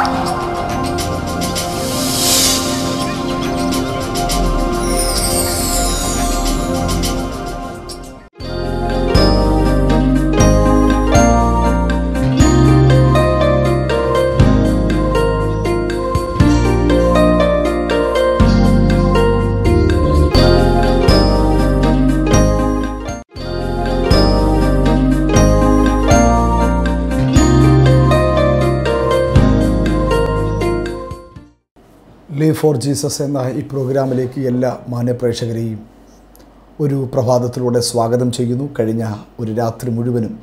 있습니다. Four Jesus എന്ന ഈ പ്രോഗ്രാമിലേക്ക് എല്ലാ മാന്യപ്രേക്ഷകരെയും ഒരു പ്രഭാതത്തിലൂടെ സ്വാഗതം ചെയ്യുന്നു. കഴിഞ്ഞ ഒരു രാത്രി മുഴുവനും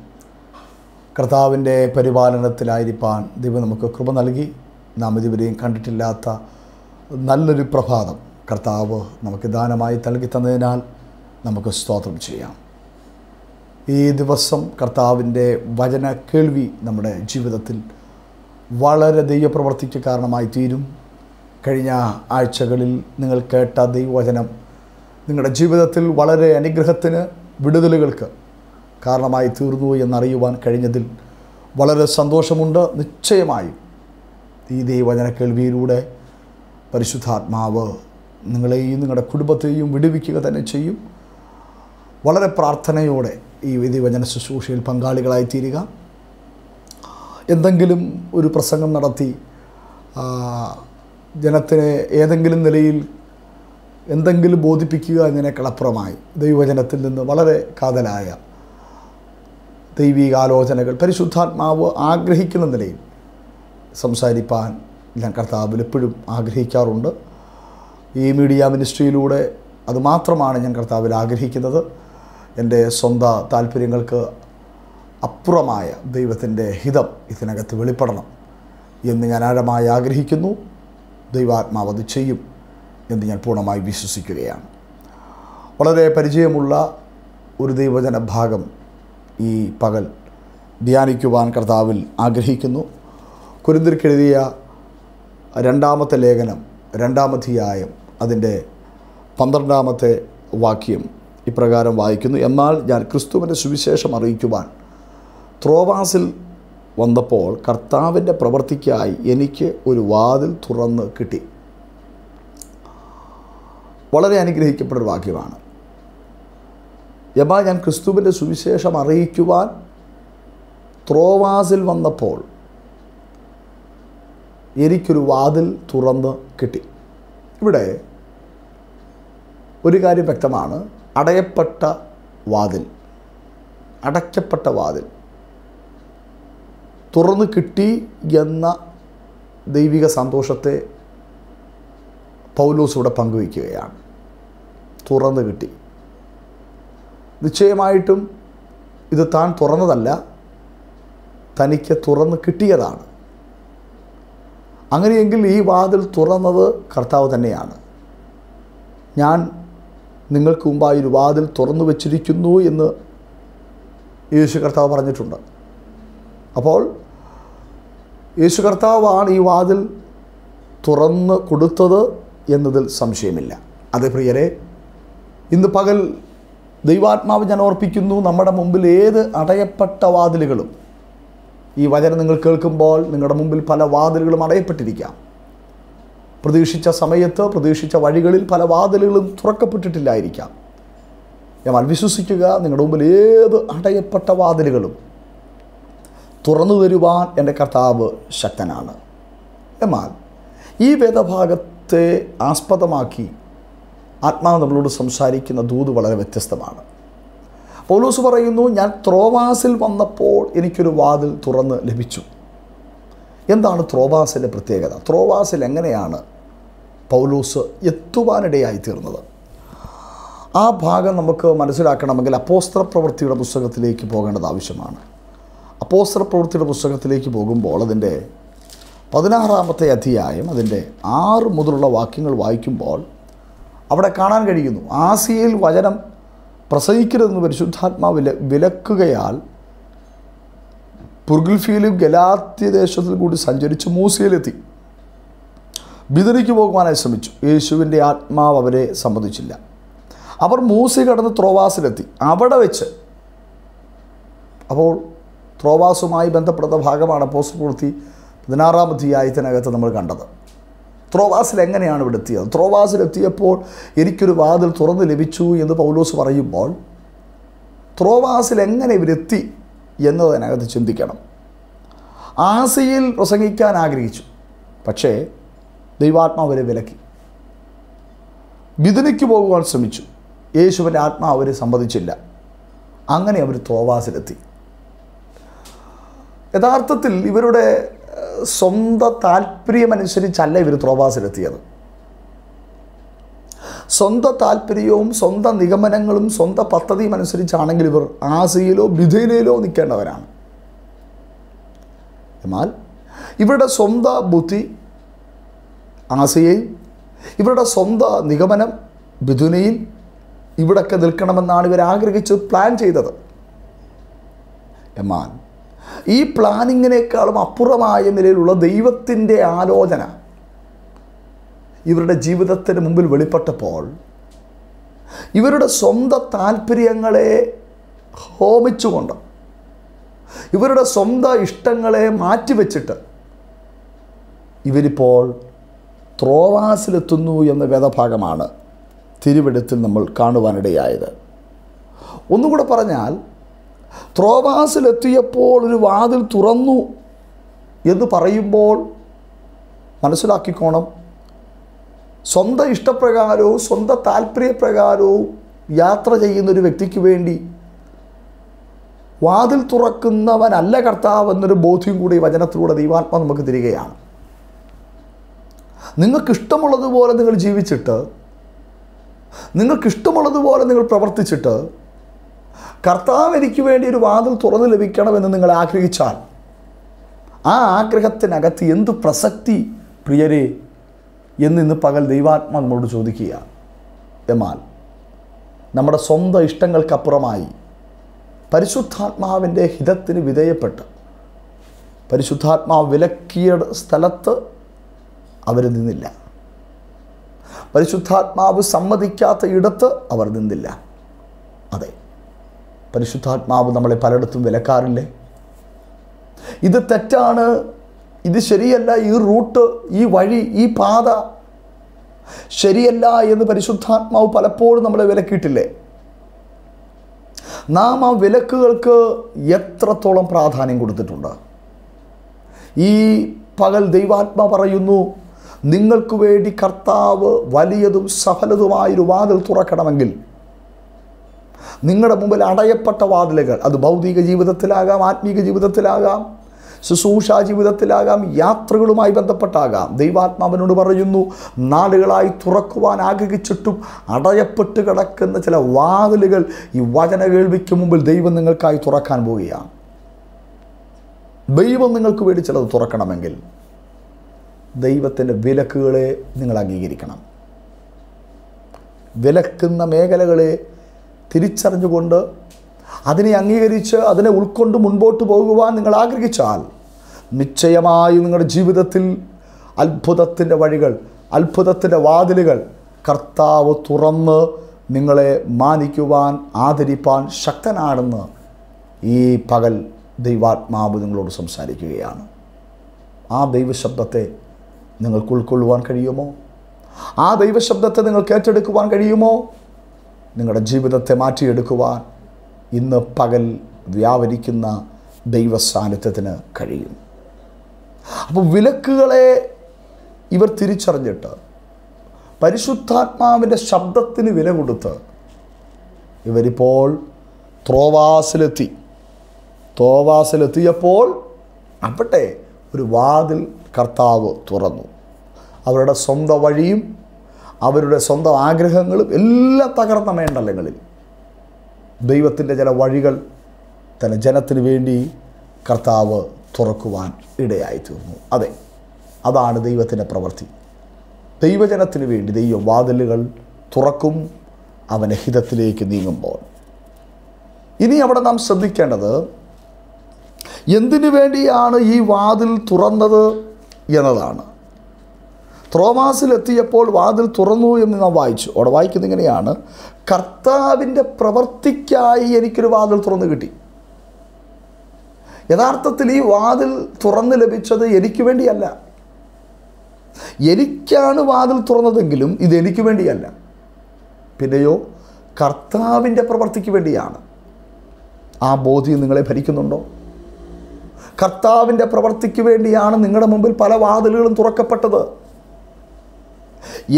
കർത്താവിന്റെ പരിപാലനത്തിലായിരിക്കാൻ ദൈവം നമുക്ക് കൃപ നൽകി. നാം ഇതുവരെയും കണ്ടിട്ടില്ലാത്ത നല്ലൊരു പ്രഭാതം കർത്താവ് നമുക്ക് ദാനമായി നൽകി തന്നതിനാൽ നമുക്ക് സ്തോത്രം ചെയ്യാം. ഈ ദിവസം കർത്താവിന്റെ വചന കേൾവി നമ്മുടെ ജീവിതത്തിൽ വളരെ ദൈവപ്രവർത്തിക്ക് കാരണമായി തീരും. കഴിഞ്ഞ ആഴ്ചകളിൽ നിങ്ങൾ കേട്ട ദൈവവചനം നിങ്ങളുടെ ജീവിതത്തിൽ വളരെ അനുഗ്രഹത്തിന് വിടുതലുകൾക്ക് കാരണമായി തീർന്നു എന്നറിയുവാൻ കഴിഞ്ഞതിൽ വളരെ സന്തോഷമുണ്ട്. നിശ്ചയമായും ഈ ദൈവവചന കേൾവിയിലൂടെ പരിശുദ്ധാത്മാവ് നിങ്ങളെയും നിങ്ങളുടെ കുടുംബത്തെയും വിടുവിക്കുക തന്നെ ചെയ്യും. വളരെ പ്രാർത്ഥനയോടെ ഈ ദൈവചന ശുശ്രൂഷയിൽ പങ്കാളികളായി തീരുക. എന്തെങ്കിലും ഒരു പ്രസംഗം നടത്തി ജനത്തിനെ ഏതെങ്കിലും നിലയിൽ എന്തെങ്കിലും ബോധിപ്പിക്കുക എന്നതിനേക്കാളപ്പുറമായി ദൈവജനത്തിൽ നിന്ന് വളരെ കാതലായ ദൈവികാലോചനകൾ പരിശുദ്ധാത്മാവ് ആഗ്രഹിക്കുന്ന നിലയിൽ സംസാരിപ്പാൻ ഞാൻ കർത്താവിൽ എപ്പോഴും ആഗ്രഹിക്കാറുണ്ട്. ഈ മീഡിയ മിനിസ്ട്രിയിലൂടെ അതുമാത്രമാണ് ഞാൻ കർത്താവിൽ ആഗ്രഹിക്കുന്നത്. എന്റെ സ്വന്തം താല്പര്യങ്ങൾക്ക് അപ്പുറമായ ദൈവത്തിന്റെ ഹിതം ഇതിനകത്ത് വെളിപ്പെടണം എന്ന് ഞാൻ ആഴമായി ആഗ്രഹിക്കുന്നു. ദൈവാത്മാവ് അത് ചെയ്യും എന്ന് ഞാൻ പൂർണമായി വിശ്വസിക്കുകയാണ്. വളരെ പരിചയമുള്ള ഒരു ദൈവജന ഭാഗം ഈ പകൽ ധ്യാനിക്കുവാൻ കർത്താവിൽ ആഗ്രഹിക്കുന്നു. കുരുന്തിർക്കെഴുതിയ രണ്ടാമത്തെ ലേഖനം രണ്ടാമധ്യായം അതിന്റെ പന്ത്രണ്ടാമത്തെ വാക്യം ഇപ്രകാരം വായിക്കുന്നു. എന്നാൽ ഞാൻ ക്രിസ്തുവിന്റെ സുവിശേഷം അറിയിക്കുവാൻ ത്രോവാസിൽ വന്നപ്പോൾ കർത്താവിന്റെ പ്രവൃത്തിക്കായി എനിക്ക് ഒരു വാതിൽ തുറന്ന് കിട്ടി. വളരെ അനുഗ്രഹിക്കപ്പെട്ട ഒരു വാക്യമാണ്. എന്നാൽ ഞാൻ ക്രിസ്തുവിന്റെ സുവിശേഷം അറിയിക്കുവാൻ ത്രോവാസിൽ വന്നപ്പോൾ എനിക്കൊരു വാതിൽ തുറന്ന് കിട്ടി. ഇവിടെ ഒരു കാര്യം വ്യക്തമാണ്. അടയപ്പെട്ട വാതിൽ അടയ്ക്കപ്പെട്ട വാതിൽ. തുറന്നു കിട്ടി എന്ന ദൈവിക സന്തോഷത്തെ പൗലോസ് ഇവിടെ പങ്കുവയ്ക്കുകയാണ്. തുറന്നു കിട്ടി. നിശ്ചയമായിട്ടും ഇത് താൻ തുറന്നതല്ല തനിക്ക് തുറന്ന് കിട്ടിയതാണ്. അങ്ങനെയെങ്കിൽ ഈ വാതിൽ തുറന്നത് കർത്താവ് തന്നെയാണ്. ഞാൻ നിങ്ങൾക്ക് മുമ്പായി ഒരു വാതിൽ തുറന്നു വച്ചിരിക്കുന്നു എന്ന് യേശു കർത്താവ് പറഞ്ഞിട്ടുണ്ട്. അപ്പോൾ യേശു കർത്താവാണ് ഈ വാതിൽ തുറന്ന് കൊടുത്തത് എന്നതിൽ സംശയമില്ല. അതേ പ്രിയരെ ഇന്ന് പകൽ ദൈവാത്മാവ് ഞാൻ ഓർപ്പിക്കുന്നു നമ്മുടെ മുമ്പിൽ ഏത് അടയപ്പെട്ട വാതിലുകളും. ഈ വചനം നിങ്ങൾ കേൾക്കുമ്പോൾ നിങ്ങളുടെ മുമ്പിൽ പല വാതിലുകളും അടയപ്പെട്ടിരിക്കാം. പ്രതീക്ഷിച്ച സമയത്ത് പ്രതീക്ഷിച്ച വഴികളിൽ പല വാതിലുകളും തുറക്കപ്പെട്ടിട്ടില്ലായിരിക്കാം. ഞാൻ വിശ്വസിക്കുക നിങ്ങളുടെ മുമ്പിൽ ഏത് അടയപ്പെട്ട വാതിലുകളും തുറന്നു വരുവാൻ എന്റെ കർത്താവ് ശക്തനാണ്. എന്നാൽ ഈ വേദഭാഗത്തെ ആസ്പദമാക്കി ആത്മാവ് നമ്മളോട് സംസാരിക്കുന്ന ദൂത് വളരെ വ്യത്യസ്തമാണ്. പൗലോസ് പറയുന്നു ഞാൻ ത്രോവാസിൽ വന്നപ്പോൾ എനിക്കൊരു വാതിൽ തുറന്ന് ലഭിച്ചു. എന്താണ് ത്രോവാസിന്റെ പ്രത്യേകത? ത്രോവാസിൽ എങ്ങനെയാണ് പൗലോസ് എത്തുവാനിടയായി തീർന്നത്? ആ ഭാഗം നമുക്ക് മനസ്സിലാക്കണമെങ്കിൽ അപ്പോസ്ത്ര പ്രവൃത്തിയുടെ പുസ്തകത്തിലേക്ക് പോകേണ്ടത് ആവശ്യമാണ്. അപ്പോസ്ത്ര പ്രവൃത്തിയുടെ പുസ്തകത്തിലേക്ക് പോകുമ്പോൾ അതിന്റെ പതിനാറാമത്തെ അധ്യായം അതിന്റെ ആറ് മുതലുള്ള വാക്യങ്ങൾ വായിക്കുമ്പോൾ അവിടെ കാണാൻ കഴിയുന്നു ആസിയയിൽ വചനം പ്രസംഗിക്കരുതെന്ന് പരിശുദ്ധാത്മാവ് വില വിലക്കുകയാൽ പുർഗുൽഫിയിലും ഗലാത്യ ദേശത്തിൽ കൂടി സഞ്ചരിച്ച് മൂസിയിലെത്തി. ബിദറിക്ക് പോകുവാനായി ശ്രമിച്ചു. യേശുവിന്റെ ആത്മാവ് അവരെ സമ്മതിച്ചില്ല അവർ മൂസി കടന്ന് ത്രോവാസിലെത്തി. അവിടെ വെച്ച് അപ്പോൾ ത്രോവാസുമായി ബന്ധപ്പെടുന്ന ഭാഗമാണ് പോസ്റ്റ് പൂർത്തി പതിനാറാം അധ്യായത്തിനകത്ത് നമ്മൾ കണ്ടത്. ത്രോവാസിൽ എങ്ങനെയാണ് ഇവിടെ എത്തിയത്? ത്രോവാസിലെത്തിയപ്പോൾ എനിക്കൊരു വാതിൽ തുറന്ന് ലഭിച്ചു എന്ന് പൗലോസ് പറയുമ്പോൾ ത്രോവാസിൽ എങ്ങനെ ഇവരെത്തി എന്നതിനകത്ത് ചിന്തിക്കണം. ആസിയിൽ പ്രസംഗിക്കാൻ ആഗ്രഹിച്ചു. പക്ഷേ ദൈവാത്മാവരെ വിലക്കി. ബിദിനിക്ക് പോകുവാൻ ശ്രമിച്ചു. യേശുവിന്റെ ആത്മാവ് അവരെ സമ്മതിച്ചില്ല. അങ്ങനെ അവർ ത്രോവാസിലെത്തി. യഥാർത്ഥത്തിൽ ഇവരുടെ സ്വന്തം താല്പര്യമനുസരിച്ചല്ല ഇവർ ത്രോവാസിലെത്തിയത്. സ്വന്തം താല്പര്യവും സ്വന്തം നിഗമനങ്ങളും സ്വന്തം പദ്ധതിയും അനുസരിച്ചാണെങ്കിൽ ഇവർ ആസിയിലോ ബിഥേനയിലോ നിൽക്കേണ്ടവരാണ്. എന്നാൽ ഇവരുടെ സ്വന്തം ബുദ്ധി ആസിയയിൽ ഇവരുടെ സ്വന്തം നിഗമനം ബിഥുനയിൽ ഇവിടൊക്കെ നിൽക്കണമെന്നാണ് ഇവർ ആഗ്രഹിച്ച് പ്ലാൻ ചെയ്തത്. എന്നാൽ ഈ പ്ലാനിങ്ങിനേക്കാളും അപ്പുറമായ നിലയിലുള്ള ദൈവത്തിന്റെ ആലോചന ഇവരുടെ ജീവിതത്തിന് മുമ്പിൽ വെളിപ്പെട്ടപ്പോൾ ഇവരുടെ സ്വന്തം താല്പര്യങ്ങളെ ഹോമിച്ചുകൊണ്ട് ഇവരുടെ സ്വന്തം ഇഷ്ടങ്ങളെ മാറ്റിവെച്ചിട്ട് ഇവരിപ്പോൾ ത്രോവാസിലെത്തുന്നു എന്ന വേദഭാഗമാണ് തിരുവെടുത്തിൽ നമ്മൾ കാണുവാനിടയായത്. ഒന്നുകൂടെ പറഞ്ഞാൽ ത്രോവാസിലെത്തിയപ്പോൾ ഒരു വാതിൽ തുറന്നു എന്ന് പറയുമ്പോൾ മനസ്സിലാക്കിക്കോണം. സ്വന്തം ഇഷ്ടപ്രകാരവും സ്വന്തം താല്പര്യപ്രകാരവും യാത്ര ചെയ്യുന്ന ഒരു വ്യക്തിക്ക് വേണ്ടി വാതിൽ തുറക്കുന്നവനല്ല കർത്താവ് എന്നൊരു ബോധ്യം കൂടി വചനത്തിലൂടെ ദൈവാത്മ നമുക്ക് തരികയാണ്. നിങ്ങൾക്കിഷ്ടമുള്ളതുപോലെ നിങ്ങൾ ജീവിച്ചിട്ട് നിങ്ങൾക്കിഷ്ടമുള്ളതുപോലെ നിങ്ങൾ പ്രവർത്തിച്ചിട്ട് കർത്താവ് എനിക്ക് വേണ്ടി ഒരു വാതിൽ തുറന്നു ലഭിക്കണമെന്ന് നിങ്ങൾ ആഗ്രഹിച്ചാൽ ആ ആഗ്രഹത്തിനകത്ത് എന്ത് പ്രസക്തി പ്രിയരെ? എന്ന് ഇന്ന് പകൽ ദൈവാത്മ നമ്മളോട് ചോദിക്കുക. എന്നാൽ നമ്മുടെ സ്വന്തം ഇഷ്ടങ്ങൾക്കപ്പുറമായി പരിശുദ്ധാത്മാവിന്റെ ഹിതത്തിന് വിധേയപ്പെട്ട് പരിശുദ്ധാത്മാവ് വിലക്കിയ സ്ഥലത്ത് അവർ നിന്നില്ല. പരിശുദ്ധാത്മാവ് സമ്മതിക്കാത്ത ഇടത്ത് അവർ നിന്നില്ല. അതെ പരിശുദ്ധാത്മാവ് നമ്മളെ പലയിടത്തും വിലക്കാറില്ലേ? ഇത് തെറ്റാണ്. ഇത് ശരിയല്ല. ഈ റൂട്ട് ഈ വഴി ഈ പാത ശരിയല്ല എന്ന് പരിശുദ്ധാത്മാവ് പലപ്പോഴും നമ്മളെ വിലക്കിയിട്ടില്ലേ? നാം ആ വിലക്കുകൾക്ക് എത്രത്തോളം പ്രാധാന്യം കൊടുത്തിട്ടുണ്ട്? ഈ പകൽ ദൈവാത്മ പറയുന്നു നിങ്ങൾക്ക് വേണ്ടി കർത്താവ് വലിയതും സഫലതുമായൊരു വാതിൽ തുറക്കണമെങ്കിൽ നിങ്ങളുടെ മുമ്പിൽ അടയപ്പെട്ട വാതിലുകൾ. അത് ഭൗതിക ജീവിതത്തിലാകാം ആത്മീക ജീവിതത്തിലാകാം ശുശ്രൂഷാ ജീവിതത്തിലാകാം യാത്രകളുമായി ബന്ധപ്പെട്ടാകാം. ദൈവാത്മാവിനോട് പറയുന്നു നാടുകളായി തുറക്കുവാൻ ആഗ്രഹിച്ചിട്ടും അടയപ്പെട്ട് കിടക്കുന്ന ചില വാതിലുകൾ ഈ വചന കേൾവിക്ക് മുമ്പിൽ ദൈവം നിങ്ങൾക്കായി തുറക്കാൻ പോവുകയാണ്. ദൈവം നിങ്ങൾക്ക് വേണ്ടി ചിലത് തുറക്കണമെങ്കിൽ ദൈവത്തിന്റെ വിലക്കുകളെ നിങ്ങൾ അംഗീകരിക്കണം. വിലക്കുന്ന മേഖലകളെ തിരിച്ചറിഞ്ഞുകൊണ്ട് അതിനെ അംഗീകരിച്ച് അതിനെ ഉൾക്കൊണ്ട് മുൻപോട്ട് പോകുവാൻ നിങ്ങൾ ആഗ്രഹിച്ചാൽ നിശ്ചയമായും നിങ്ങളുടെ ജീവിതത്തിൽ അത്ഭുതത്തിന്റെ വഴികൾ അത്ഭുതത്തിന്റെ വാതിലുകൾ കർത്താവ് തുറന്ന് നിങ്ങളെ മാനിക്കുവാൻ ആദരിപ്പാൻ ശക്തനാണെന്ന് ഈ പകൽ ദൈവാത്മാവ് നിങ്ങളോട് സംസാരിക്കുകയാണ്. ആ ദൈവശബ്ദത്തെ നിങ്ങൾക്ക് ഉൾക്കൊള്ളുവാൻ കഴിയുമോ? ആ ദൈവശബ്ദത്തെ നിങ്ങൾക്ക് ഏറ്റെടുക്കുവാൻ കഴിയുമോ? നിങ്ങളുടെ ജീവിതത്തെ മാറ്റിയെടുക്കുവാൻ ഇന്ന് പകൽ വ്യാപരിക്കുന്ന ദൈവ സാന്നിധ്യത്തിന് കഴിയും. അപ്പോൾ വിലക്കുകളെ ഇവർ തിരിച്ചറിഞ്ഞിട്ട് പരിശുദ്ധാത്മാവിന്റെ ശബ്ദത്തിന് വില കൊടുത്ത് ഇവരിപ്പോൾ ത്രോവാസിലെത്തി. തോവാസിലെത്തിയപ്പോൾ അവിടെ ഒരു വാതിൽ കർത്താവ് തുറന്നു. അവരുടെ സ്വന്തം വഴിയും അവരുടെ സ്വന്തം ആഗ്രഹങ്ങളും എല്ലാം തകർന്ന മേണ്ടലങ്ങളിൽ. ദൈവത്തിന്റെ ചില വഴികൾ തന്റെ ജനത്തിന് വേണ്ടി കർത്താവ് തുറക്കുവാൻ ഇടയായി തീർന്നു അതെ അതാണ് ദൈവത്തിന്റെ പ്രവൃത്തി. ദൈവജനത്തിന് വേണ്ടി ദൈവം വാതിലുകൾ തുറക്കും അവന്റെ ഹിതത്തിലേക്ക് നീങ്ങുമ്പോൾ. ഇനി അവിടെ നാം ശ്രദ്ധിക്കേണ്ടത് എന്തിനു വേണ്ടിയാണ് ഈ വാതിൽ തുറന്നത് എന്നതാണ്. ത്രോമാസിലെത്തിയപ്പോൾ വാതിൽ തുറന്നു എന്ന് നാം വായിച്ചു. അവിടെ വായിക്കുന്നത് ഇങ്ങനെയാണ് കർത്താവിന്റെ പ്രവൃത്തിക്കായി എനിക്കൊരു വാതിൽ തുറന്നു കിട്ടി. യഥാർത്ഥത്തിൽ ഈ വാതിൽ തുറന്നു ലഭിച്ചത് എനിക്ക് വേണ്ടിയല്ല. എനിക്കാണ് വാതിൽ തുറന്നതെങ്കിലും ഇത് എനിക്ക് വേണ്ടിയല്ല. പിന്നെയോ കർത്താവിന്റെ പ്രവൃത്തിക്ക് വേണ്ടിയാണ്. ആ ബോധ്യം നിങ്ങളെ ഭരിക്കുന്നുണ്ടോ? കർത്താവിന്റെ പ്രവൃത്തിക്ക് വേണ്ടിയാണ് നിങ്ങളുടെ മുമ്പിൽ പല വാതിലുകളും തുറക്കപ്പെട്ടത്.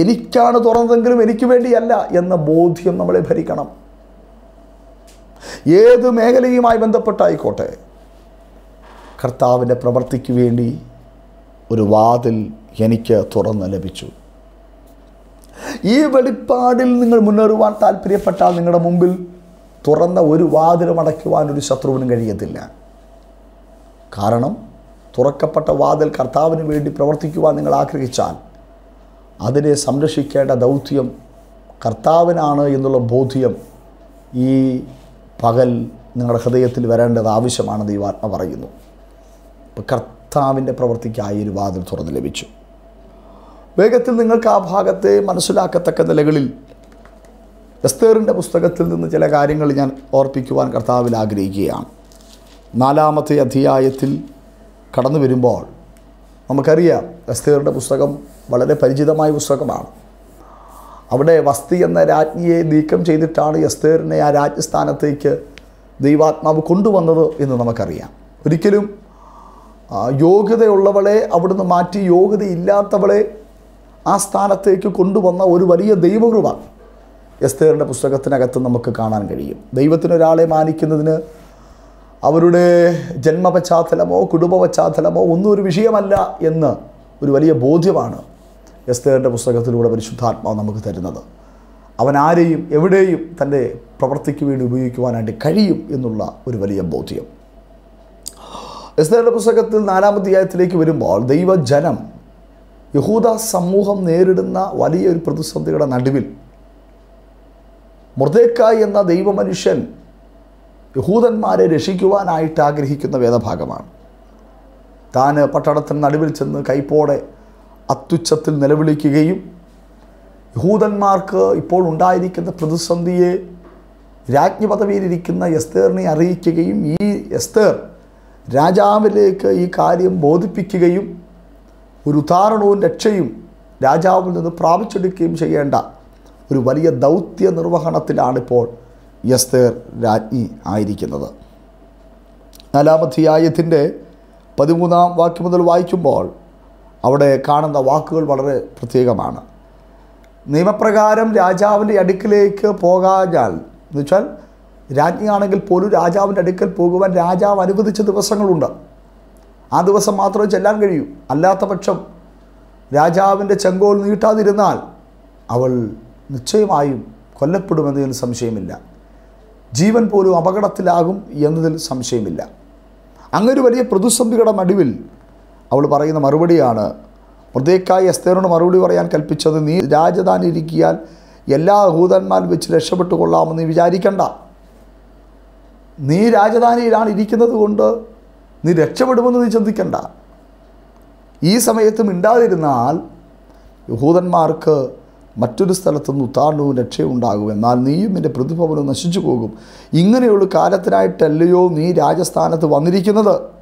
എനിക്കാണ് തുറന്നതെങ്കിലും എനിക്ക് വേണ്ടിയല്ല എന്ന ബോധ്യം നമ്മളെ ഭരിക്കണം. ഏത് മേഖലയുമായി ബന്ധപ്പെട്ടായിക്കോട്ടെ കർത്താവിന്റെ പ്രവർത്തിക്ക് വേണ്ടി ഒരു വാതിൽ എനിക്ക് തുറന്ന് ലഭിച്ചു. ഈ വെളിപ്പാടിൽ നിങ്ങൾ മുന്നേറുവാൻ താല്പര്യപ്പെട്ടാൽ നിങ്ങളുടെ മുമ്പിൽ തുറന്ന ഒരു വാതിലും അടയ്ക്കുവാൻ ഒരു ശത്രുവിനും കഴിയത്തില്ല. കാരണം തുറക്കപ്പെട്ട വാതിൽ കർത്താവിന് വേണ്ടി പ്രവർത്തിക്കുവാൻ നിങ്ങൾ ആഗ്രഹിച്ചാൽ അതിനെ സംരക്ഷിക്കേണ്ട ദൗത്യം കർത്താവിനാണ് എന്നുള്ള ബോധ്യം ഈ പകൽ നിങ്ങളുടെ ഹൃദയത്തിൽ വരേണ്ടത് ആവശ്യമാണ് ദൈവാത്മ പറയുന്നു. ഇപ്പം കർത്താവിന്റെ പ്രവൃത്തിക്കായി ഒരു വാതിൽ തുറന്ന് ലഭിച്ചു. വേഗത്തിൽ നിങ്ങൾക്ക് ആ ഭാഗത്തെ മനസ്സിലാക്കത്തക്ക നിലകളിൽ എസ്തേറിന്റെ പുസ്തകത്തിൽ നിന്ന് ചില കാര്യങ്ങൾ ഞാൻ ഓർപ്പിക്കുവാൻ കർത്താവിൽ ആഗ്രഹിക്കുകയാണ്. നാലാമത്തെ അധ്യായത്തിൽ കടന്നു വരുമ്പോൾ നമുക്കറിയാം എസ്തേറിന്റെ പുസ്തകം വളരെ പരിചിതമായ പുസ്തകമാണ്. അവിടെ വസ്തി എന്ന രാജ്ഞിയെ നീക്കം ചെയ്തിട്ടാണ് എസ്തേറിനെ ആ രാജ്യസ്ഥാനത്തേക്ക് ദൈവാത്മാവ് കൊണ്ടുവന്നത് എന്ന് നമുക്കറിയാം. ഒരിക്കലും യോഗ്യതയുള്ളവളെ അവിടുന്ന് മാറ്റി യോഗ്യതയില്ലാത്തവളെ ആ സ്ഥാനത്തേക്ക് കൊണ്ടുവന്ന ഒരു വലിയ ദൈവകൃപ എസ്തേറിന്റെ പുസ്തകത്തിനകത്ത് നമുക്ക് കാണാൻ കഴിയും. ദൈവത്തിനൊരാളെ മാനിക്കുന്നതിന് അവരുടെ ജന്മപശ്ചാത്തലമോ കുടുംബ പശ്ചാത്തലമോ ഒന്നും ഒരു വിഷയമല്ല എന്ന് ഒരു വലിയ ബോധ്യമാണ്. എസ്തേറിന്റെ പുസ്തകത്തിലൂടെ പരിശുദ്ധാത്മാവ് നമുക്ക് തരുന്നത്. അവൻ ആരെയും എവിടെയും തന്റെ പ്രവൃത്തിക്ക് വേണ്ടി ഉപയോഗിക്കുവാനായിട്ട് കഴിയും എന്നുള്ള ഒരു വലിയ ബോധ്യം. എസ്തേറിന്റെ പുസ്തകത്തിൽ നാലാമധ്യായത്തിലേക്ക് വരുമ്പോൾ ദൈവജനം യഹൂദ സമൂഹം നേരിടുന്ന വലിയൊരു പ്രതിസന്ധിയുടെ നടുവിൽ മൃദേക്കായ് എന്ന ദൈവമനുഷ്യൻ യഹൂദന്മാരെ രക്ഷിക്കുവാനായിട്ട് ആഗ്രഹിക്കുന്ന വേദഭാഗമാണ്. താൻ പട്ടണത്തിന് നടുവിൽ ചെന്ന് കൈപ്പോടെ അത്യുച്ചത്തിൽ നിലവിളിക്കുകയും യഹൂദന്മാർക്ക് ഇപ്പോൾ ഉണ്ടായിരിക്കുന്ന പ്രതിസന്ധിയെ രാജ്ഞി പദവിയിലിരിക്കുന്ന എസ്തേറിനെ അറിയിക്കുകയും ഈ എസ്തേർ രാജാവിലേക്ക് ഈ കാര്യം ബോധിപ്പിക്കുകയും ഒരു ഉദാഹരണവും രക്ഷയും രാജാവിൽ നിന്ന് പ്രാപിച്ചെടുക്കുകയും ചെയ്യേണ്ട ഒരു വലിയ ദൗത്യ നിർവഹണത്തിലാണിപ്പോൾ എസ്തേർ രാജ്ഞി ആയിരിക്കുന്നത്. നാലാമധ്യായത്തിന്റെ പതിമൂന്നാം വാക്യം മുതൽ വായിക്കുമ്പോൾ അവിടെ കാണുന്ന വാക്കുകൾ വളരെ പ്രത്യേകമാണ്. നിയമപ്രകാരം രാജാവിന്റെ അടുക്കിലേക്ക് പോകാഞ്ഞാൽ എന്ന് വെച്ചാൽ രാജ്ഞിയാണെങ്കിൽ പോലും രാജാവിന്റെ അടുക്കൽ പോകുവാൻ രാജാവ് അനുവദിച്ച ദിവസങ്ങളുണ്ട്. ആ ദിവസം മാത്രമേ ചെല്ലാൻ കഴിയൂ. അല്ലാത്ത പക്ഷം രാജാവിന്റെ ചെങ്കോൽ നീട്ടാതിരുന്നാൽ അവൾ നിശ്ചയമായും കൊല്ലപ്പെടുമെന്നതിൽ സംശയമില്ല. ജീവൻ പോലും അപകടത്തിലാകും എന്നതിൽ സംശയമില്ല. അങ്ങൊരു വലിയ പ്രതിസന്ധിയുടെ നടുവിൽ അവൾ പറയുന്ന മറുപടിയാണ്. പ്രത്യേകായി എസ്തേറിനോട് മറുപടി പറയാൻ കൽപ്പിച്ചത് നീ രാജധാനി ഇരിക്കിയാൽ എല്ലാ യഹൂദന്മാരും വെച്ച് രക്ഷപ്പെട്ടു കൊള്ളാമെന്ന് വിചാരിക്കണ്ട. നീ രാജധാനിയിലാണ് ഇരിക്കുന്നത് കൊണ്ട് നീ രക്ഷപ്പെടുമെന്ന് നീ ചിന്തിക്കണ്ട. ഈ സമയത്തും ഇണ്ടാതിരുന്നാൽ യഹൂദന്മാർക്ക് മറ്റൊരു സ്ഥലത്തുനിന്ന് ഉത്താണ്ടവും രക്ഷയും ഉണ്ടാകും. എന്നാൽ നീയും നിന്റെ പ്രതിഭവനും നശിച്ചു പോകും. ഇങ്ങനെയുള്ള കാലത്തിനായിട്ടല്ലയോ നീ രാജസ്ഥാനത്ത് വന്നിരിക്കുന്നത്.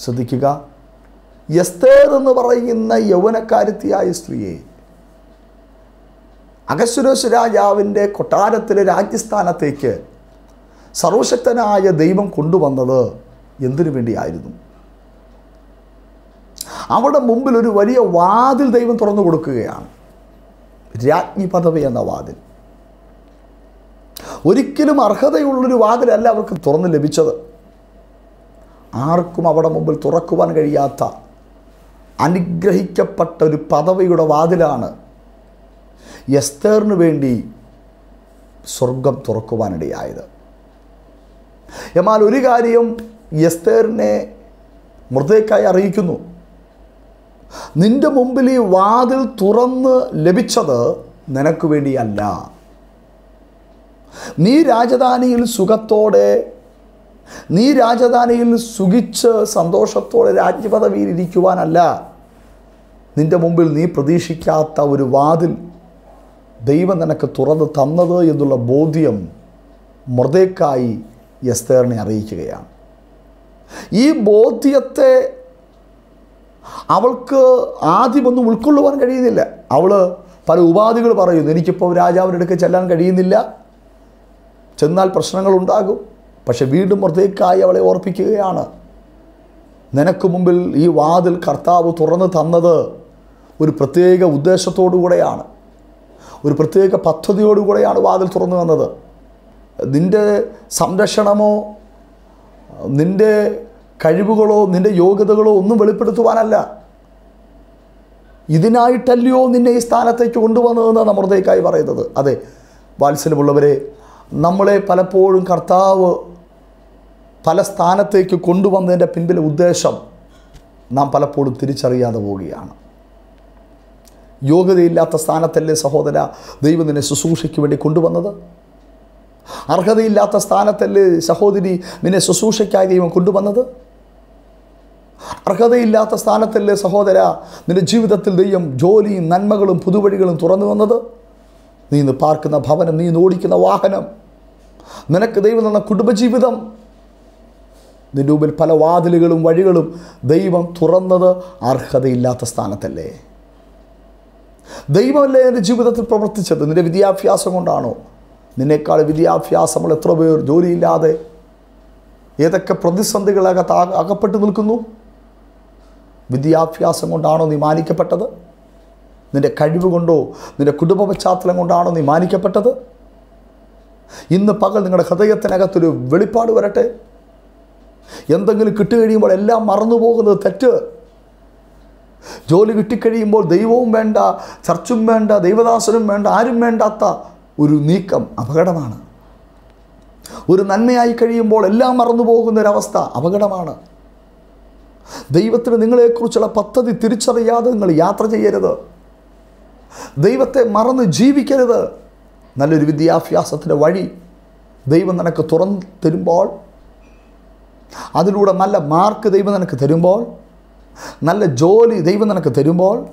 ശ്രദ്ധിക്കുക. എസ്തേർ എന്ന് പറയുന്ന യൗവനക്കാരിത്തിയായ സ്ത്രീയെ അഗസ്വരോസ് രാജാവിന്റെ കൊട്ടാരത്തിലെ രാജ്യസ്ഥാനത്തേക്ക് സർവശക്തനായ ദൈവം കൊണ്ടുവന്നത് എന്തിനു വേണ്ടിയായിരുന്നു? അവിടെ മുമ്പിൽ ഒരു വലിയ വാതിൽ ദൈവം തുറന്നു കൊടുക്കുകയാണ്. രാജ്ഞി പദവി എന്ന വാതിൽ. ഒരിക്കലും അർഹതയുള്ളൊരു വാതിലല്ല അവർക്ക് തുറന്ന് ലഭിച്ചത്. ആർക്കും അവിടെ മുമ്പിൽ തുറക്കുവാൻ കഴിയാത്ത അനുഗ്രഹിക്കപ്പെട്ട ഒരു പദവിയുടെ വാതിലാണ് എസ്തേറിന് വേണ്ടി സ്വർഗം തുറക്കുവാനിടയായത്. എന്നാൽ ഒരു കാര്യം എസ്തേറിനെ മൃതയ്ക്കായി അറിയിക്കുന്നു. നിന്റെ മുമ്പിൽ ഈ വാതിൽ തുറന്ന് ലഭിച്ചത് നിനക്ക് വേണ്ടിയല്ല. നീ രാജധാനിയിൽ സുഖത്തോടെ നീ രാജധാനിയിൽ സുഖിച്ച് സന്തോഷത്തോടെ രാജ്യപദവിയിൽ ഇരിക്കുവാനല്ല നിന്റെ മുമ്പിൽ നീ പ്രതീക്ഷിക്കാത്ത ഒരു വാതിൽ ദൈവം നിനക്ക് തുറന്ന് തന്നത് എന്നുള്ള ബോധ്യം മൃതേക്കായി യസ്തേറിനെ അറിയിക്കുകയാണ്. ഈ ബോധ്യത്തെ അവൾക്ക് ആദ്യമൊന്നും ഉൾക്കൊള്ളുവാൻ കഴിയുന്നില്ല. അവൾ പല ഉപാധികൾ പറയുന്നു. എനിക്കിപ്പോൾ രാജാവിന്റെ അടുക്ക് ചെല്ലാൻ കഴിയുന്നില്ല. ചെന്നാൽ പ്രശ്നങ്ങളുണ്ടാകും. പക്ഷെ വീണ്ടും പുറത്തേക്കായി അവളെ ഓർപ്പിക്കുകയാണ്. നിനക്ക് മുമ്പിൽ ഈ വാതിൽ കർത്താവ് തുറന്നു തന്നത് ഒരു പ്രത്യേക ഉദ്ദേശത്തോടുകൂടെയാണ്. ഒരു പ്രത്യേക പദ്ധതിയോടുകൂടെയാണ് വാതിൽ തുറന്നു തന്നത്. നിന്റെ സംരക്ഷണമോ നിന്റെ കഴിവുകളോ നിന്റെ യോഗ്യതകളോ ഒന്നും വെളിപ്പെടുത്തുവാനല്ല. ഇതിനായിട്ടല്ലയോ നിന്നെ ഈ സ്ഥാനത്തേക്ക് കൊണ്ടുവന്നതെന്ന് നമ്മളുടേക്കായി പറയുന്നത്. അതെ വാത്സല്യമുള്ളവരെ നമ്മളെ പലപ്പോഴും കർത്താവ് പല സ്ഥാനത്തേക്ക് കൊണ്ടുവന്നതിന്റെ പിൻപിലെ ഉദ്ദേശം നാം പലപ്പോഴും തിരിച്ചറിയാതെ പോവുകയാണ്. യോഗ്യതയില്ലാത്ത സ്ഥാനത്തല്ലേ സഹോദര ദൈവം നിന്നെ ശുശ്രൂഷയ്ക്ക് വേണ്ടി കൊണ്ടുവന്നത്? അർഹതയില്ലാത്ത സ്ഥാനത്തല്ലേ സഹോദരി നിന്നെ ശുശ്രൂഷയ്ക്കായി ദൈവം കൊണ്ടുവന്നത്? അർഹതയില്ലാത്ത സ്ഥാനത്തല്ലേ സഹോദര നിന്റെ ജീവിതത്തിൽ ദൈവം ജോലിയും നന്മകളും പുതുവഴികളും തുറന്നു വന്നത് നീ ഇന്ന് പാർക്കുന്ന ഭവനം നീ ഇന്ന് ഓടിക്കുന്ന വാഹനം. നിനക്ക് ദൈവം തന്ന കുടുംബജീവിതം നിന്റെ മുമ്പിൽ പല വാതിലുകളും വഴികളും ദൈവം തുറന്നത് അർഹതയില്ലാത്ത സ്ഥാനത്തല്ലേ? ദൈവമല്ലേ എന്റെ ജീവിതത്തിൽ പ്രവർത്തിച്ചത്? നിന്റെ വിദ്യാഭ്യാസം കൊണ്ടാണോ? നിന്നേക്കാൾ വിദ്യാഭ്യാസമുള്ള എത്ര പേർ ജോലിയില്ലാതെ ഏതൊക്കെ പ്രതിസന്ധികളകത്ത് അകപ്പെട്ട് നിൽക്കുന്നു? വിദ്യാഭ്യാസം കൊണ്ടാണോ നീ മാനിക്കപ്പെട്ടത്? നിന്റെ കഴിവ് കൊണ്ടോ നിന്റെ കുടുംബ പശ്ചാത്തലം കൊണ്ടാണോ നീ മാനിക്കപ്പെട്ടത്? ഇന്ന് പകൽ നിങ്ങളുടെ ഹൃദയത്തിനകത്തൊരു വെളിപ്പാട് വരട്ടെ. എന്തെങ്കിലും കിട്ടുകഴിയുമ്പോൾ എല്ലാം മറന്നു പോകുന്നത് തെറ്റ്. ജോലി കിട്ടിക്കഴിയുമ്പോൾ ദൈവവും വേണ്ട ചർച്ചും വേണ്ട ദൈവദാസനും വേണ്ട ആരും വേണ്ടാത്ത ഒരു നീക്കം അപകടമാണ്. ഒരു നന്മയായി കഴിയുമ്പോൾ എല്ലാം മറന്നു പോകുന്ന ഒരവസ്ഥ അപകടമാണ്. ദൈവത്തിന് നിങ്ങളെക്കുറിച്ചുള്ള പദ്ധതി തിരിച്ചറിയാതെ നിങ്ങൾ യാത്ര ചെയ്യരുത്. ദൈവത്തെ മറന്ന് ജീവിക്കരുത്. നല്ലൊരു വിദ്യാഭ്യാസത്തിന്റെ വഴി ദൈവം നിനക്ക് തുറന്നു തരുമ്പോൾ അതിലൂടെ നല്ല മാർക്ക് ദൈവം നിനക്ക് തരുമ്പോൾ നല്ല ജോലി ദൈവം നിനക്ക് തരുമ്പോൾ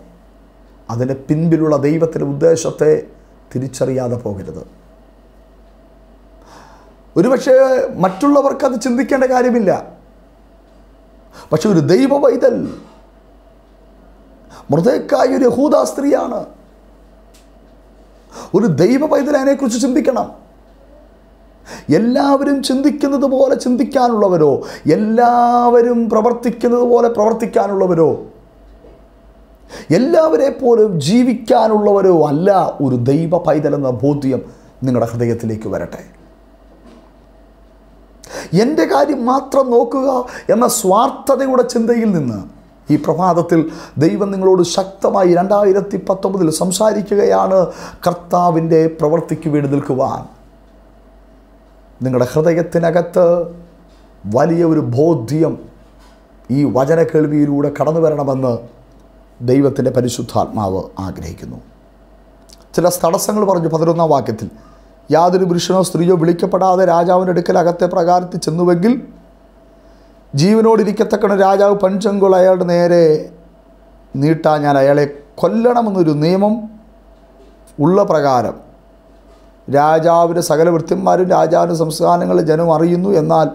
അതിന്റെ പിൻപിലുള്ള ദൈവത്തിന്റെ ഉദ്ദേശത്തെ തിരിച്ചറിയാതെ പോകരുത്. ഒരുപക്ഷെ മറ്റുള്ളവർക്ക് അത് ചിന്തിക്കേണ്ട കാര്യമില്ല. പക്ഷെ ഒരു ദൈവ പൈതൽ മൃതക്കായ ഒരു യഹൂദ സ്ത്രീയാണ്. ഒരു ദൈവ പൈതൽ അതിനെക്കുറിച്ച് ചിന്തിക്കണം. എല്ലാവരും ചിന്തിക്കുന്നത് പോലെ ചിന്തിക്കാനുള്ളവരോ? എല്ലാവരും പ്രവർത്തിക്കുന്നത് പോലെ പ്രവർത്തിക്കാനുള്ളവരോ? എല്ലാവരെ പോലും ജീവിക്കാനുള്ളവരോ അല്ല ഒരു ദൈവ പൈതൽ എന്ന ബോധ്യം നിങ്ങളുടെ ഹൃദയത്തിലേക്ക് വരട്ടെ. എന്റെ കാര്യം മാത്രം നോക്കുക എന്ന സ്വാർത്ഥതയുടെ ചിന്തയിൽ നിന്ന് ഈ പ്രഭാതത്തിൽ ദൈവം നിങ്ങളോട് ശക്തമായി രണ്ടായിരത്തി പത്തൊമ്പതിൽ സംസാരിക്കുകയാണ് കർത്താവിന്റെ പ്രവൃത്തിക്ക് വേണ്ടി നിൽക്കുവാൻ. നിങ്ങളുടെ ഹൃദയത്തിനകത്ത് വലിയ ഒരു ബോധ്യം ഈ വചന കേൾവിയിലൂടെ കടന്നു വരണമെന്ന് ദൈവത്തിന്റെ പരിശുദ്ധാത്മാവ് ആഗ്രഹിക്കുന്നു. ചില തടസ്സങ്ങൾ പറഞ്ഞു പതിനൊന്നാം വാക്യത്തിൽ യാതൊരു പുരുഷനോ സ്ത്രീയോ വിളിക്കപ്പെടാതെ രാജാവിന്റെ അടുക്കൽ അകത്തെ പ്രകാരത്തിൽ ചെന്നുവെങ്കിൽ ജീവനോടിരിക്കത്തക്കണ രാജാവ് പഞ്ചങ്കുൾ അയാളുടെ നേരെ നീട്ടാൻ ഞാൻ അയാളെ കൊല്ലണമെന്നൊരു നിയമം ഉള്ള പ്രകാരം രാജാവിന്റെ സകല വൃത്യന്മാരും രാജാവിന്റെ സംസ്ഥാനങ്ങളിൽ ജനം അറിയുന്നു എന്നാൽ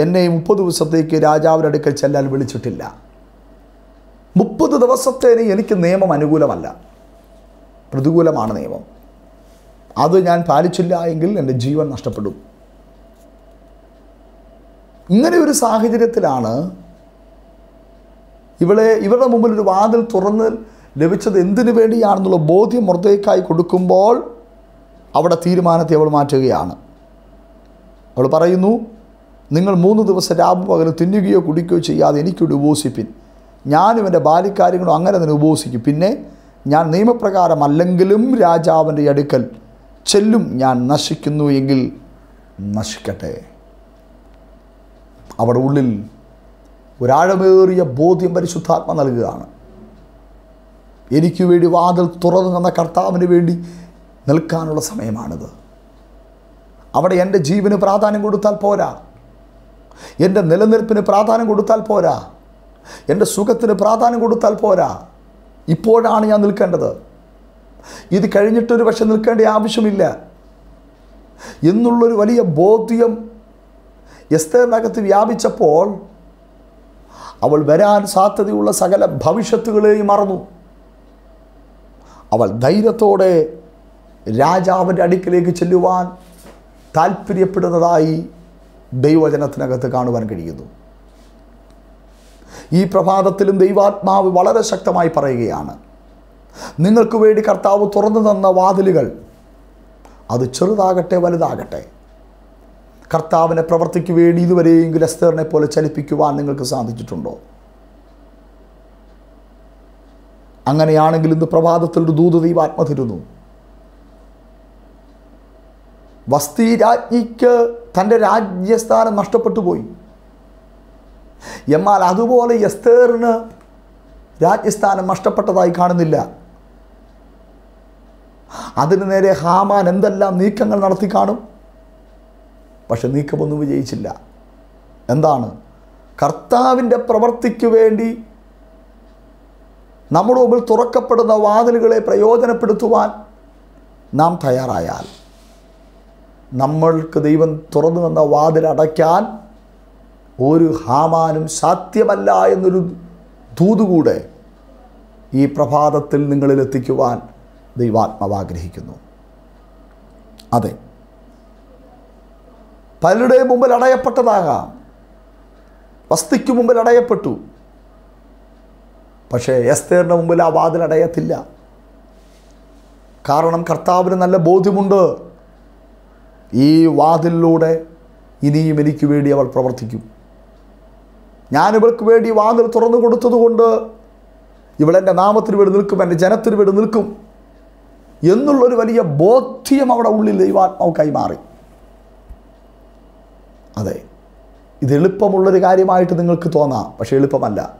എന്നെ മുപ്പത് ദിവസത്തേക്ക് രാജാവിന്റെ അടുക്കൽ ചെല്ലാൻ വിളിച്ചിട്ടില്ല. മുപ്പത് ദിവസത്തേന് എനിക്ക് നിയമം അനുകൂലമല്ല. പ്രതികൂലമാണ് നിയമം. അത് ഞാൻ പാലിച്ചില്ല എങ്കിൽ എന്റെ ജീവൻ നഷ്ടപ്പെടും. ഇങ്ങനെ ഒരു സാഹചര്യത്തിലാണ് ഇവളെ ഇവരുടെ മുമ്പിൽ ഒരു വാതിൽ തുറന്ന് ലഭിച്ചത് എന്തിനു വേണ്ടിയാണെന്നുള്ള ബോധ്യം മുറത്തേക്കായി കൊടുക്കുമ്പോൾ അവിടെ തീരുമാനത്തെ അവൾ മാറ്റുകയാണ്. അവൾ പറയുന്നു നിങ്ങൾ മൂന്ന് ദിവസം രാവും പകലും തിന്നുകയോ കുടിക്കുകയോ ചെയ്യാതെ എനിക്കൊരു ഉപവസിപ്പിൻ. ഞാനും എന്റെ ബാല്യക്കാര്യങ്ങളും അങ്ങനെ തന്നെ ഉപവസിക്കും. പിന്നെ ഞാൻ നിയമപ്രകാരം അല്ലെങ്കിലും രാജാവിന്റെ അടുക്കൽ ചെല്ലും. ഞാൻ നശിക്കുന്നു എങ്കിൽ നശിക്കട്ടെ. അവിടെ ഉള്ളിൽ ഒരാഴമേറിയ ബോധ്യം പരിശുദ്ധാത്മ നൽകുകയാണ്. എനിക്ക് വേണ്ടി വാതിൽ തുറന്നു തന്ന കർത്താവിന് വേണ്ടി നിൽക്കാനുള്ള സമയമാണിത്. അവിടെ എന്റെ ജീവന് പ്രാധാന്യം കൊടുത്താൽ പോരാ. എന്റെ നിലനിൽപ്പിന് പ്രാധാന്യം കൊടുത്താൽ പോരാ. എന്റെ സുഖത്തിന് പ്രാധാന്യം കൊടുത്താൽ പോരാ. ഇപ്പോഴാണ് ഞാൻ നിൽക്കേണ്ടത്. ഇത് കഴിഞ്ഞിട്ടൊരു പക്ഷെ നിൽക്കേണ്ട ആവശ്യമില്ല. എന്നുള്ളൊരു വലിയ ബോധ്യം എസ്തേറിനകത്ത് വ്യാപിച്ചപ്പോൾ അവൾ വരാൻ സാധ്യതയുള്ള സകല ഭവിഷ്യത്തുകളെയും മറന്നു. അവൾ ധൈര്യത്തോടെ രാജാവിന്റെ അടുക്കിലേക്ക് ചെല്ലുവാൻ താല്പര്യപ്പെടുന്നതായി ദൈവവചനത്തിനകത്ത് കാണുവാൻ കഴിയുന്നു. ഈ പ്രഭാതത്തിലും ദൈവാത്മാവ് വളരെ ശക്തമായി പറയുകയാണ് നിങ്ങൾക്ക് വേണ്ടി കർത്താവ് തുറന്നു തന്ന വാതിലുകൾ അത് ചെറുതാകട്ടെ വലുതാകട്ടെ. കർത്താവിനെ പ്രവർത്തിക്ക് വേണ്ടി ഇതുവരെയെങ്കിലും എസ്തേറിനെ പോലെ ചലിപ്പിക്കുവാൻ നിങ്ങൾക്ക് സാധിച്ചിട്ടുണ്ടോ? അങ്ങനെയാണെങ്കിൽ ഇന്ന് പ്രഭാതത്തിൽ ഒരു ദൂത ദൈവാത്മ തരുന്നു. വസ്തി രാജ്ഞിക്ക് തന്റെ രാജ്യസ്ഥാനം നഷ്ടപ്പെട്ടു പോയി എന്നാൽ അതുപോലെ എസ്തേറിന് രാജ്യസ്ഥാനം നഷ്ടപ്പെട്ടതായി കാണുന്നില്ല. അതിനു നേരെ ഹാമാൻ എന്തെല്ലാം നീക്കങ്ങൾ നടത്തി കാണും? പക്ഷെ നീക്കമൊന്നും വിജയിച്ചില്ല. എന്താണ്? കർത്താവിന്റെ പ്രവർത്തിക്ക് വേണ്ടി നമ്മുടെ മുമ്പിൽ തുറക്കപ്പെടുന്ന വാതിലുകളെ പ്രയോജനപ്പെടുത്തുവാൻ നാം തയ്യാറായാൽ നമ്മൾക്ക് ദൈവം തുറന്നു വന്ന വാതിൽ അടയ്ക്കാൻ ഒരു ഹാമാനും സാധ്യമല്ല എന്നൊരു ദൂതുകൂടെ ഈ പ്രഭാതത്തിൽ നിങ്ങളിൽ എത്തിക്കുവാൻ ദൈവാത്മാവ് ആഗ്രഹിക്കുന്നു. അതെ. പലരുടെയും മുമ്പിൽ അടയപ്പെട്ടതാകാം. വസ്തിക്ക് മുമ്പിൽ അടയപ്പെട്ടു. പക്ഷേ എസ്തേറിന്റെ മുമ്പിൽ ആ വാതിൽ അടയത്തില്ല. കാരണം കർത്താവിന് നല്ല ബോധ്യമുണ്ട്. ഈ വാതിലിലൂടെ ഇനിയും എനിക്ക് വേണ്ടി അവൾ പ്രവർത്തിക്കും. ഞാൻ ഇവൾക്ക് വേണ്ടി വാതിൽ തുറന്നു കൊടുത്തതുകൊണ്ട് ഇവളെന്റെ നാമത്തിന് വേണ്ടി നിൽക്കും എന്റെ ജനത്തിന് വേണ്ടി നിൽക്കും എന്നുള്ളൊരു വലിയ ബോധ്യം അവിടെ ഉള്ളിൽ ദൈവാത്മാവ് കൈമാറി അതെ ഇത് എളുപ്പമുള്ളൊരു കാര്യമായിട്ട് നിങ്ങൾക്ക് തോന്നാം പക്ഷേ എളുപ്പമല്ല.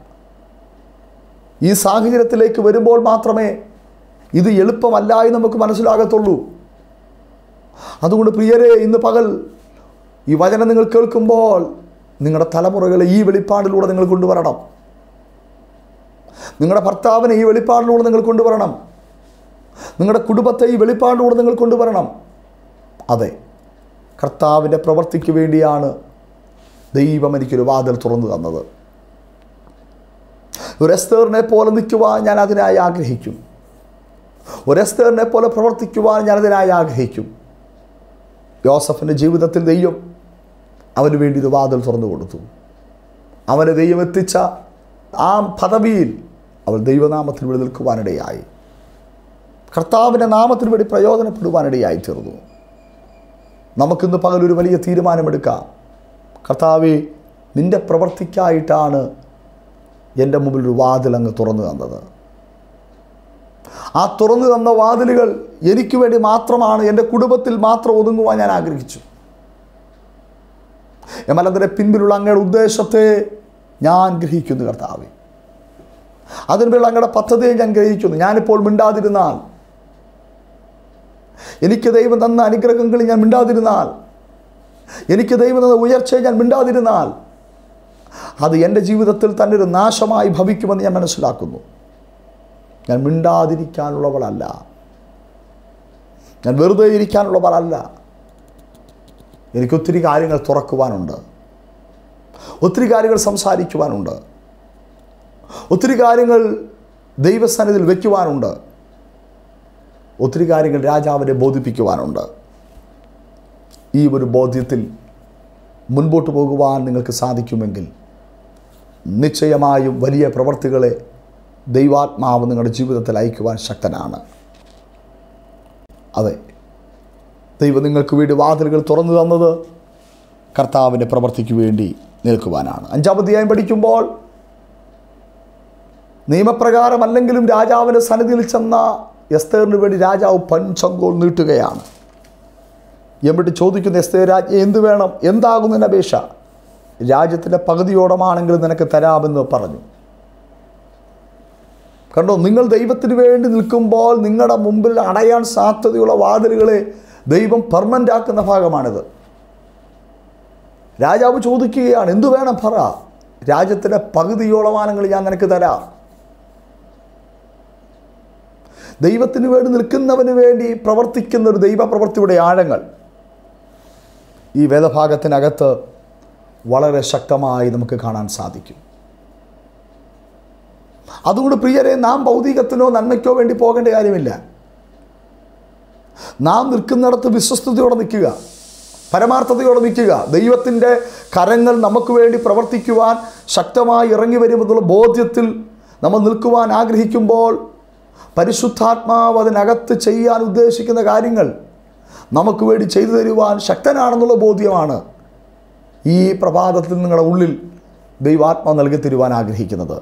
ഈ സാഹചര്യത്തിലേക്ക് വരുമ്പോൾ മാത്രമേ ഇത് എളുപ്പമല്ല എന്ന് നമുക്ക് മനസ്സിലാകത്തുള്ളൂ. അതുകൊണ്ട് പ്രിയരെ ഇന്ന് പകൽ ഈ വചനം നിങ്ങൾ കേൾക്കുമ്പോൾ നിങ്ങളുടെ തലമുറകളെ ഈ വെളിപ്പാടിലൂടെ നിങ്ങൾ കൊണ്ടുവരണം. നിങ്ങളുടെ ഭർത്താവിനെ ഈ വെളിപ്പാടിലൂടെ നിങ്ങൾ കൊണ്ടുവരണം. നിങ്ങളുടെ കുടുംബത്തെ ഈ വെളിപ്പാടിലൂടെ നിങ്ങൾ കൊണ്ടുവരണം. അതെ കർത്താവിന്റെ പ്രവൃത്തിക്ക് വേണ്ടിയാണ് ദൈവം എനിക്കൊരു വാതിൽ തുറന്നു തന്നത്. ഒരു എസ്തേറിനെ പോലെ നിൽക്കുവാൻ ഞാൻ അതിനായി ആഗ്രഹിക്കും. ഒരു എസ്തേറിനെ പോലെ പ്രവർത്തിക്കുവാൻ ഞാൻ അതിനായി ആഗ്രഹിക്കും. യോസഫിന്റെ ജീവിതത്തിൽ ദൈവം അവന് വേണ്ടി ഒരു വാതിൽ തുറന്നു കൊടുത്തു. അവനെ ദൈവം എത്തിച്ച ആ പദവിയിൽ അവൾ ദൈവനാമത്തിന് വേണ്ടി നിൽക്കുവാനിടയായി. കർത്താവിന്റെ നാമത്തിന് വേണ്ടി പ്രയോജനപ്പെടുവാനിടയായി തീർന്നു. നമുക്കിന്ന് പകലൊരു വലിയ തീരുമാനമെടുക്കാം. കർത്താവെ നിന്റെ പ്രവർത്തിക്കായിട്ടാണ് എന്റെ മുമ്പിൽ ഒരു വാതിൽ അങ്ങ് തുറന്നു തന്നത്. ആ തുറന്നു തന്ന വാതിലുകൾ എനിക്ക് വേണ്ടി മാത്രമാണ് എന്റെ കുടുംബത്തിൽ മാത്രം ഒതുങ്ങുവാൻ ഞാൻ ആഗ്രഹിച്ചു. എന്നാൽ അതിന്റെ പിൻപിലുള്ള അങ്ങയുടെ ഉദ്ദേശത്തെ ഞാൻ ഗ്രഹിക്കുന്നു കർത്താവ്. അതിനുള്ള അങ്ങയുടെ പദ്ധതിയെ ഞാൻ ഗ്രഹിക്കുന്നു. ഞാനിപ്പോൾ മിണ്ടാതിരുന്നാൽ എനിക്ക് ദൈവം തന്ന അനുഗ്രഹങ്ങളിൽ ഞാൻ മിണ്ടാതിരുന്നാൽ എനിക്ക് ദൈവം തന്ന ഉയർച്ചയെ ഞാൻ മിണ്ടാതിരുന്നാൽ അത് എന്റെ ജീവിതത്തിൽ തന്നെ ഒരു നാശമായി ഭവിക്കുമെന്ന് ഞാൻ മനസ്സിലാക്കുന്നു. ഞാൻ മിണ്ടാതിരിക്കാനുള്ളവളല്ല. ഞാൻ വെറുതെ ഇരിക്കാനുള്ളവളല്ല. എനിക്കൊത്തിരി കാര്യങ്ങൾ തുറക്കുവാനുണ്ട്. ഒത്തിരി കാര്യങ്ങൾ സംസാരിക്കുവാനുണ്ട്. ഒത്തിരി കാര്യങ്ങൾ ദൈവസ്ഥാനത്തിൽ വയ്ക്കുവാനുണ്ട് ഒത്തിരി കാര്യങ്ങൾ രാജാവിനെ ബോധിപ്പിക്കുവാനുണ്ട്. ഈ ഒരു ബോധ്യത്തിൽ മുൻപോട്ട് പോകുവാൻ നിങ്ങൾക്ക് സാധിക്കുമെങ്കിൽ നിശ്ചയമായും വലിയ പ്രവർത്തികളെ ദൈവാത്മാവ് നിങ്ങളുടെ ജീവിതത്തിൽ അയക്കുവാൻ ശക്തനാണ്. അതെ. ദൈവം നിങ്ങൾക്ക് വേണ്ടി വാതിലുകൾ തുറന്നു തന്നത് കർത്താവിന്റെ പ്രവർത്തിക്ക് വേണ്ടി നിൽക്കുവാനാണ്. അഞ്ചാമധ്യായം പഠിക്കുമ്പോൾ നിയമപ്രകാരം അല്ലെങ്കിലും രാജാവിന്റെ സന്നിധിയിൽ ചെന്ന എസ്തേറിന് വേണ്ടി രാജാവ് പഞ്ചങ്കോൾ നീട്ടുകയാണ്. എന്നിട്ട് ചോദിക്കുന്ന എസ്തേർ രാജ്ഞി എന്ത് വേണം? എന്താകുന്നതിന് അപേക്ഷ? രാജ്യത്തിന്റെ പകുതിയോടമാണെങ്കിലും നിനക്ക് തരാമെന്ന് പറഞ്ഞു. കണ്ടോ നിങ്ങൾ ദൈവത്തിന് വേണ്ടി നിൽക്കുമ്പോൾ നിങ്ങളുടെ മുമ്പിൽ അടയാൻ സാധ്യതയുള്ള വാതിലുകളെ ദൈവം പെർമനന്റ് ആക്കുന്ന ഭാഗമാണിത്. രാജാവ് ചോദിക്കുകയാണ് എന്തു വേണം പറ? രാജ്യത്തിന്റെ പകുതിയോളമാനങ്ങൾ ഞാൻ നിനക്ക് തരാം. ദൈവത്തിന് വേണ്ടി നിൽക്കുന്നവന് വേണ്ടി പ്രവർത്തിക്കുന്ന ഒരു ദൈവപ്രവൃത്തിയുടെ ആഴങ്ങൾ ഈ വേദഭാഗത്തിനകത്ത് വളരെ ശക്തമായി നമുക്ക് കാണാൻ സാധിക്കും. അതുകൊണ്ട് പ്രിയരെ നാം ഭൗതികത്തിനോ നന്മയ്ക്കോ വേണ്ടി പോകേണ്ട കാര്യമില്ല. നാം നിൽക്കുന്നിടത്ത് വിശ്വസ്തയോടെ നിൽക്കുക പരമാർത്ഥതയോടെ നിൽക്കുക. ദൈവത്തിന്റെ കരങ്ങൾ നമുക്ക് വേണ്ടി പ്രവർത്തിക്കുവാൻ ശക്തമായി ഇറങ്ങി വരുമെന്നുള്ള ബോധ്യത്തിൽ നമ്മൾ നിൽക്കുവാൻ ആഗ്രഹിക്കുമ്പോൾ പരിശുദ്ധാത്മാവ് അതിനകത്ത് ചെയ്യാൻ ഉദ്ദേശിക്കുന്ന കാര്യങ്ങൾ നമുക്ക് വേണ്ടി ചെയ്തു തരുവാൻ ശക്തനാണെന്നുള്ള ബോധ്യമാണ് ഈ പ്രഭാതത്തിൽ നിങ്ങളുടെ ഉള്ളിൽ ദൈവാത്മാവ് നൽകി തരുവാൻ ആഗ്രഹിക്കുന്നത്.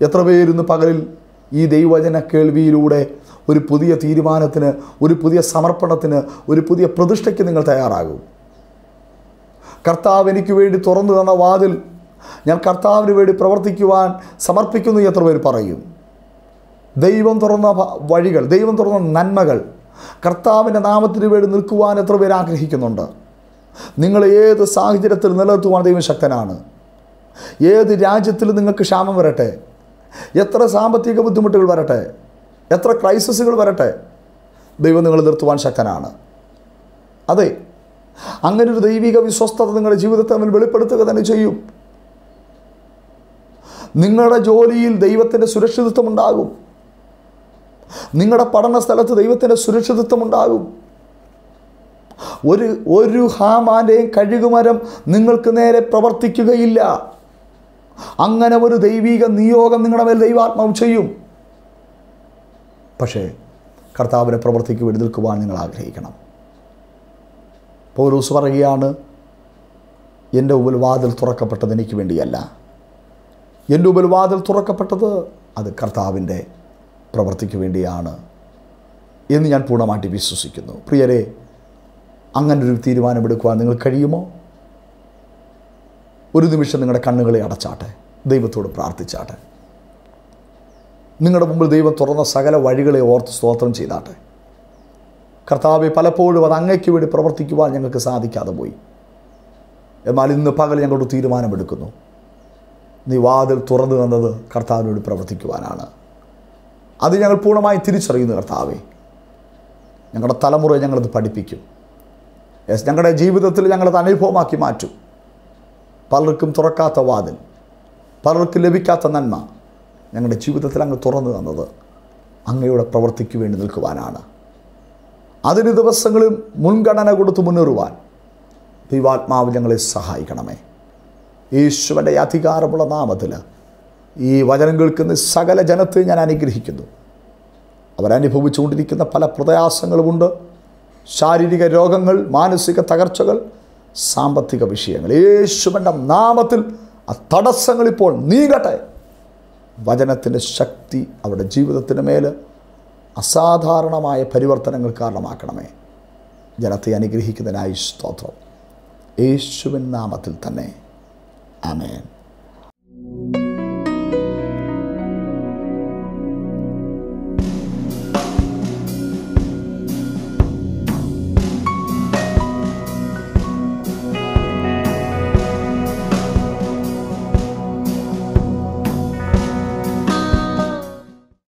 എത്ര പേരിന്ന് പകലിൽ ഈ ദൈവജന കേൾവിയിലൂടെ ഒരു പുതിയ തീരുമാനത്തിന് ഒരു പുതിയ സമർപ്പണത്തിന് ഒരു പുതിയ പ്രതിഷ്ഠയ്ക്ക് നിങ്ങൾ തയ്യാറാകും. കർത്താവ് എനിക്ക് വേണ്ടി തുറന്നു തന്ന വാതിൽ ഞാൻ കർത്താവിന് വേണ്ടി പ്രവർത്തിക്കുവാൻ സമർപ്പിക്കുന്നു എത്ര പേര് പറയും. ദൈവം തുറന്ന വഴികൾ ദൈവം തുറന്ന നന്മകൾ കർത്താവിന്റെ നാമത്തിന് വേണ്ടി നിൽക്കുവാൻ എത്ര പേര് ആഗ്രഹിക്കുന്നുണ്ട്. നിങ്ങൾ ഏത് സാഹചര്യത്തിൽ നിലനിർത്തുവാൻ ദൈവം ശക്തനാണ് ഏത് രാജ്യത്തിൽ നിങ്ങൾക്ക് ക്ഷാമം വരട്ടെ? എത്ര സാമ്പത്തിക ബുദ്ധിമുട്ടുകൾ വരട്ടെ? എത്ര ക്രൈസിസുകൾ വരട്ടെ? ദൈവം നിങ്ങൾ നിർത്തുവാൻ ശക്തനാണ്. അതെ അങ്ങനെ ഒരു ദൈവിക വിശ്വസ്തത നിങ്ങളുടെ ജീവിതത്തെ തമ്മിൽ വെളിപ്പെടുത്തുക തന്നെ ചെയ്യും. നിങ്ങളുടെ ജോലിയിൽ ദൈവത്തിന്റെ സുരക്ഷിതത്വം ഉണ്ടാകും. നിങ്ങളുടെ പഠന സ്ഥലത്ത് ദൈവത്തിന്റെ സുരക്ഷിതത്വം ഉണ്ടാകും. ഒരു ഒരു ഹാമാന്റെയും കഴുകുമരം നിങ്ങൾക്ക് നേരെ പ്രവർത്തിക്കുകയില്ല. അങ്ങനെ ഒരു ദൈവീക നിയോഗം നിങ്ങളുടെ മേൽ ദൈവാത്മാവ് ചെയ്യും. പക്ഷേ കർത്താവിനെ പ്രവർത്തിക്ക് വേണ്ടി നിൽക്കുവാൻ നിങ്ങൾ ആഗ്രഹിക്കണം. പൗരൂസ് പറയുകയാണ് എന്റെ ഉപൽവാതിൽ വാതിൽ തുറക്കപ്പെട്ടത് എനിക്ക് വേണ്ടിയല്ല. എന്റെ ഉപൽവാതിൽ വാതിൽ തുറക്കപ്പെട്ടത് അത് കർത്താവിന്റെ പ്രവർത്തിക്ക് വേണ്ടിയാണ് എന്ന് ഞാൻ പൂർണമായിട്ട് വിശ്വസിക്കുന്നു. പ്രിയരെ അങ്ങനൊരു തീരുമാനമെടുക്കുവാൻ നിങ്ങൾ കഴിയുമോ? ഒരു നിമിഷം നിങ്ങളുടെ കണ്ണുകളെ അടച്ചാട്ടെ ദൈവത്തോട് പ്രാർത്ഥിച്ചാട്ടെ. നിങ്ങളുടെ മുമ്പിൽ ദൈവം തുറന്ന സകല വഴികളെ ഓർത്ത് സ്തോത്രം ചെയ്താട്ടെ. കർത്താവെ പലപ്പോഴും അത് അങ്ങയ്ക്ക് വേണ്ടി പ്രവർത്തിക്കുവാൻ ഞങ്ങൾക്ക് സാധിക്കാതെ പോയി. എന്നാൽ ഇന്ന് പകൽ ഞങ്ങളോട് തീരുമാനമെടുക്കുന്നു. നീ വാതിൽ തുറന്നു തന്നത് കർത്താവിനോട് പ്രവർത്തിക്കുവാനാണ്. അത് ഞങ്ങൾ പൂർണമായി തിരിച്ചറിയുന്നു കർത്താവെ. ഞങ്ങളുടെ തലമുറയെ ഞങ്ങളത് പഠിപ്പിക്കും. യെസ് ഞങ്ങളുടെ ജീവിതത്തിൽ ഞങ്ങളത് അനുഭവമാക്കി മാറ്റും. പലർക്കും തുറക്കാത്ത വാതിൽ പലർക്കും ലഭിക്കാത്ത നന്മ. ഞങ്ങളുടെ ജീവിതത്തിൽ അങ്ങ് തുറന്നു തന്നത് അങ്ങയുടെ പ്രവൃത്തിക്ക് വേണ്ടി നിൽക്കുവാനാണ്. അതിന് ദിവസങ്ങളിൽ മുൻഗണന കൊടുത്ത് മുന്നേറുവാൻ ദൈവാത്മാവ് ഞങ്ങളെ സഹായിക്കണമേ. യേശുവിന്റെ അധികാരമുള്ള നാമത്തിൽ ഈ വചനം കേൾക്കുന്ന സകല ജനത്തെ ഞാൻ അനുഗ്രഹിക്കുന്നു. അവരനുഭവിച്ചുകൊണ്ടിരിക്കുന്ന പല പ്രയാസങ്ങളുമുണ്ട്. ശാരീരിക രോഗങ്ങൾ മാനസിക തകർച്ചകൾ സാമ്പത്തിക വിഷയങ്ങൾ. യേശുവിന്റെ നാമത്തിൽ ആ തടസ്സങ്ങളിപ്പോൾ നീങ്ങട്ടെ. വചനത്തിന്റെ ശക്തി അവരുടെ ജീവിതത്തിന് മേൽ അസാധാരണമായ പരിവർത്തനങ്ങൾ കാരണമാക്കണമേ. ജനത്തെ അനുഗ്രഹിക്കുന്നതിനായി സ്തോത്രം. യേശുവിൻ നാമത്തിൽ തന്നെ. ആമേൻ.